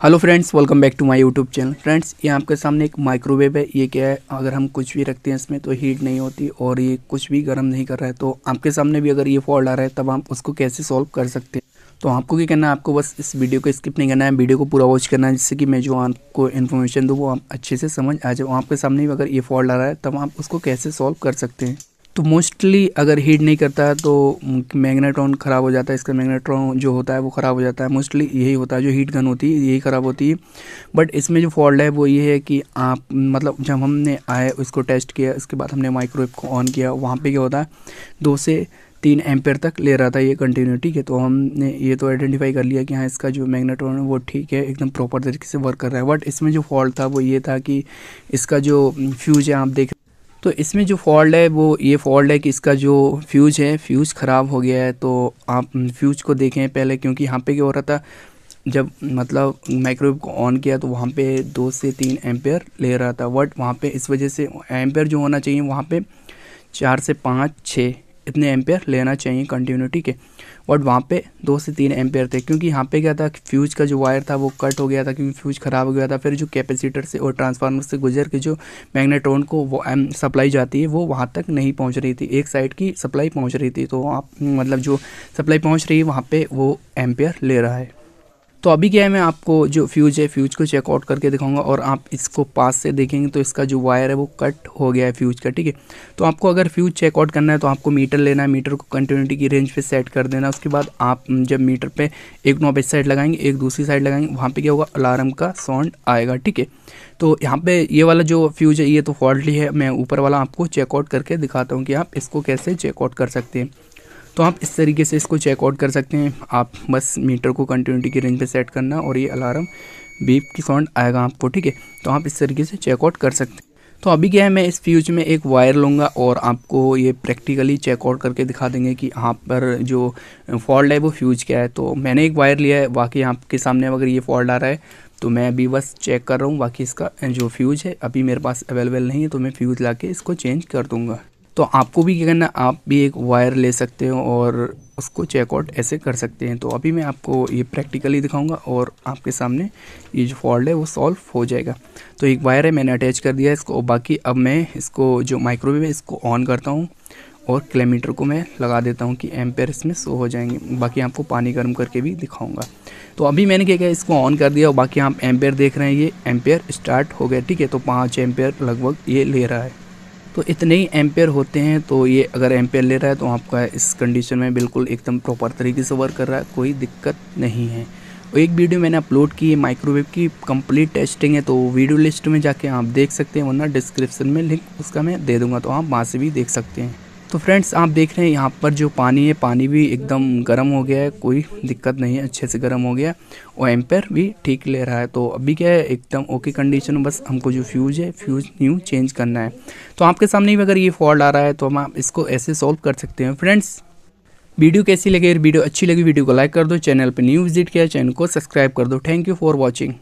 Hello friends welcome back to my YouTube channel friends, ये आपके सामने एक माइक्रोवेव है। ये क्या है? अगर हम कुछ भी रखते हैं इसमें तो हीट नहीं होती और ये कुछ भी गर्म नहीं कर रहा है। तो आपके सामने भी अगर ये फॉल्ट आ रहा है, तब आप उसको कैसे सॉल्व कर सकते हैं? तो आपको क्या करना है? आपको बस इस वीडियो को स्किप नहीं करना है, वीडियो को पूरा वॉच करना है, जिससे कि मैं जो आपको इन्फॉर्मेशन दूँ, वो आप अच्छे से समझ आ जाए। आपके सामने भी अगर ये फॉल्ट आ रहा है, तब आप उसको कैसे सॉल्व कर सकते हैं? तो मोस्टली अगर हीट नहीं करता है तो मैग्नेट्रॉन ख़राब हो जाता है। इसका मैग्नेट्रॉन जो होता है, वो ख़राब हो जाता है। मोस्टली यही होता है, जो हीट गन होती है, यही ख़राब होती है। बट इसमें जो फॉल्ट है, वो ये है कि आप मतलब जब हमने आए, उसको टेस्ट किया, उसके बाद हमने माइक्रोवेव को ऑन किया, वहाँ पे क्या होता है, दो से तीन एम्पेयर तक ले रहा था ये कंटिन्यू ठीक है? तो हमने ये तो आइडेंटिफाई कर लिया कि हाँ इसका जो मैग्नेट्रॉन है, वो ठीक है, एकदम प्रॉपर तरीके से वर्क कर रहा है। बट इसमें जो फॉल्ट था, वो ये था कि इसका जो फ्यूज है, आप देख तो इसमें जो फॉल्ट है, वो ये फॉल्ट है कि इसका जो फ्यूज है फ्यूज ख़राब हो गया है। तो आप फ्यूज को देखें पहले, क्योंकि यहाँ पे क्या हो रहा था, जब मतलब माइक्रोवेव को ऑन किया तो वहाँ पे दो से तीन एम्पेयर ले रहा था। बट वहाँ पे इस वजह से एम्पेयर जो होना चाहिए, वहाँ पे चार से पाँच छः इतने एम्पेयर लेना चाहिए कंटिन्यूटी के। बट वहाँ पे दो से तीन एम्पेयर थे, क्योंकि यहाँ पे क्या था फ्यूज का जो वायर था वो कट हो गया था, क्योंकि फ्यूज ख़राब हो गया था। फिर जो कैपेसिटर से और ट्रांसफार्मर से गुजर के जो मैग्नेट्रॉन को वो एम सप्लाई जाती है, वो वहाँ तक नहीं पहुँच रही थी। एक साइड की सप्लाई पहुँच रही थी तो आप मतलब जो सप्लाई पहुँच रही है, वहाँ पर वो एम्पेयर ले रहा है। तो अभी क्या है, मैं आपको जो फ्यूज है फ्यूज को चेकआउट करके दिखाऊँगा और आप इसको पास से देखेंगे तो इसका जो वायर है, वो कट हो गया है फ्यूज का, ठीक है? तो आपको अगर फ्यूज चेकआउट करना है तो आपको मीटर लेना है मीटर को कंटिन्यूटी की रेंज पे सेट कर देना उसके बाद आप जब मीटर पे एक नॉब इस साइड लगाएँगे, एक दूसरी साइड लगाएँगे, वहाँ पर क्या होगा अलार्म का साउंड आएगा, ठीक है? तो यहाँ पर ये वाला जो फ्यूज है, ये तो फॉल्टली है, मैं ऊपर वाला आपको चेकआउट करके दिखाता हूँ कि आप इसको कैसे चेकआउट कर सकते हैं। तो आप इस तरीके से इसको चेकआउट कर सकते हैं। आप बस मीटर को कंटिन्यूटी की रेंज पे सेट करना और ये अलार्म बीप की साउंड आएगा आपको, ठीक है? तो आप इस तरीके से चेकआउट कर सकते हैं। तो अभी क्या है, मैं इस फ्यूज में एक वायर लूँगा और आपको ये प्रैक्टिकली चेकआउट करके दिखा देंगे कि यहाँ पर जो फॉल्ट है वो फ्यूज क्या है। तो मैंने एक वायर लिया है, बाकी आपके सामने अगर ये फॉल्ट आ रहा है तो मैं अभी बस चेक कर रहा हूँ, बाकी इसका जो फ्यूज है, अभी मेरे पास अवेलेबल नहीं है तो मैं फ्यूज ला इसको चेंज कर दूँगा। तो आपको भी क्या करना आप भी एक वायर ले सकते हो और उसको चेकआउट ऐसे कर सकते हैं। तो अभी मैं आपको ये प्रैक्टिकली दिखाऊँगा और आपके सामने ये जो फॉल्ट है वो सॉल्व हो जाएगा। तो एक वायर है, मैंने अटैच कर दिया इसको। बाकी अब मैं इसको, जो माइक्रोवेव है, इसको ऑन करता हूँ और किलोमीटर को मैं लगा देता हूँ कि एम्पेयर इसमें शो हो जाएँगे। बाकी आपको पानी गर्म करके भी दिखाऊँगा। तो अभी मैंने क्या किया, इसको ऑन कर दिया और बाकी आप एम्पेयर देख रहे हैं, ये एम्पेयर स्टार्ट हो गया, ठीक है? तो पाँच एम्पेयर लगभग ये ले रहा है। तो इतने ही एम्पेयर होते हैं तो ये अगर एम्पेयर ले रहा है तो आपका इस कंडीशन में बिल्कुल एकदम प्रॉपर तरीके से वर्क कर रहा है, कोई दिक्कत नहीं है। और एक वीडियो मैंने अपलोड की है माइक्रोवेव की कंप्लीट टेस्टिंग है तो वीडियो लिस्ट में जाके आप देख सकते हैं, वरना डिस्क्रिप्शन में लिंक उसका मैं दे दूँगा तो आप वहाँ से भी देख सकते हैं। तो फ्रेंड्स, आप देख रहे हैं यहाँ पर जो पानी है, पानी भी एकदम गर्म हो गया है, कोई दिक्कत नहीं है, अच्छे से गर्म हो गया और एम्पेयर भी ठीक ले रहा है। तो अभी क्या है, एकदम ओके कंडीशन में बस हमको जो फ्यूज है फ्यूज न्यू चेंज करना है। तो आपके सामने भी अगर ये फॉल्ट आ रहा है तो हम आप इसको ऐसे सॉल्व कर सकते हैं। फ्रेंड्स, वीडियो कैसी लगी? वीडियो अच्छी लगी, वीडियो को लाइक कर दो, चैनल पर न्यू विज़िट किया चैनल को सब्सक्राइब कर दो। Thank you for watching